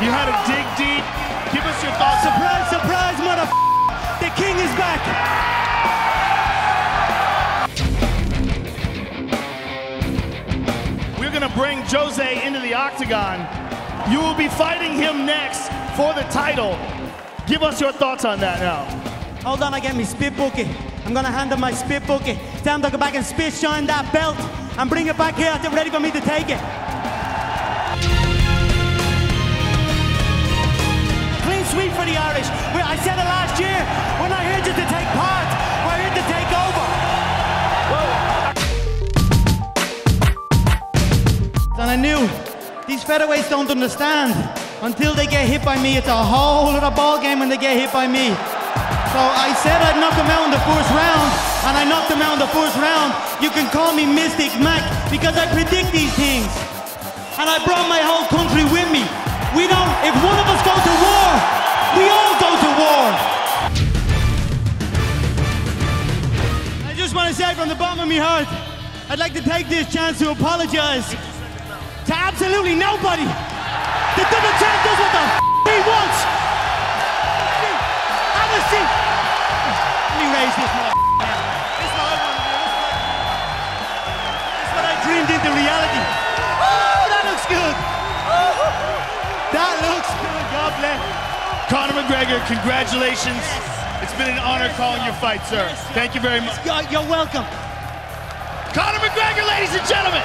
You had to dig deep. Give us your thoughts. Surprise, surprise, mother. The king is back. We're going to bring Jose into the octagon. You will be fighting him next for the title. Give us your thoughts on that now. Hold on, I get me spit bucket. I'm gonna hand him my spit bucket. Tell him to go back and spit shine that belt and bring it back here. They're ready for me to take it. The Irish. I said it last year. We're not here just to take part. We're here to take over. And I knew these featherweights don't understand. Until they get hit by me, it's a whole other ball game when they get hit by me. So I said I'd knock them out in the first round, and I knocked them out in the first round. You can call me Mystic Mac because I predict these things. And I brought my whole country with just want to say from the bottom of my heart, I'd like to take this chance to apologize to absolutely nobody. The double champ does what the f- he wants. Seat. Let me raise this mother. What I want to do. This what I dreamed into reality. Oh, that looks good. That looks good. God bless. Conor McGregor, congratulations. It's been an honor calling your fight, sir. Thank you very much. You're, welcome. Conor McGregor, ladies and gentlemen.